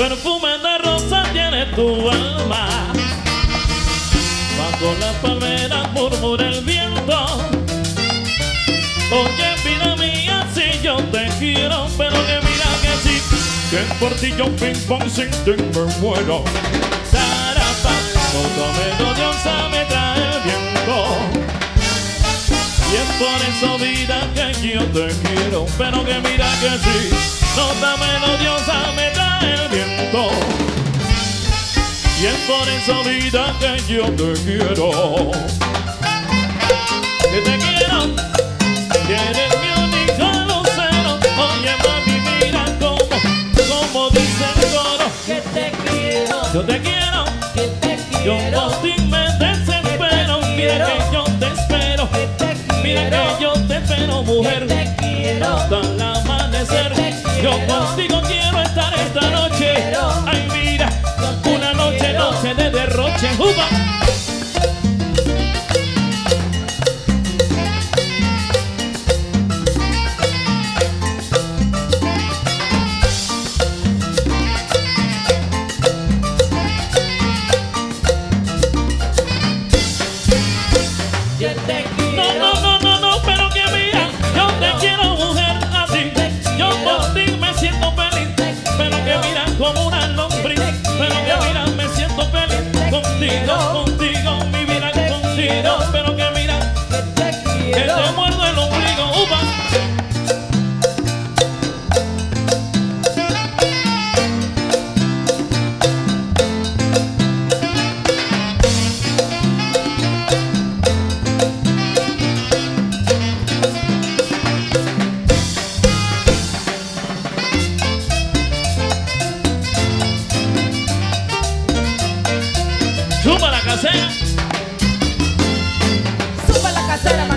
Perfume de rosa tiene tu alma. Bajo las palmeras murmura el viento. Oye, vida mía, si yo te quiero, pero que mira que sí, que por ti yo ping pong sin ti me muero. Sarapa, toda melodiosa me trae el viento. Y es por eso, vida, que yo te quiero, pero que mira que sí, nota melodiosa por eso, vida, que yo te quiero. Que te quiero, que eres mi único lucero. Oye, mami, mira cómo, cómo dice el coro. Que te quiero, Yo te quiero, que te yo quiero, por ti me desespero. Mira quiero. que yo te espero. que te Mira quiero, que yo te espero, que mujer. te quiero. Hasta el amanecer. Que Yo contigo quiero estar esta noche. Contigo, la casera! La casera,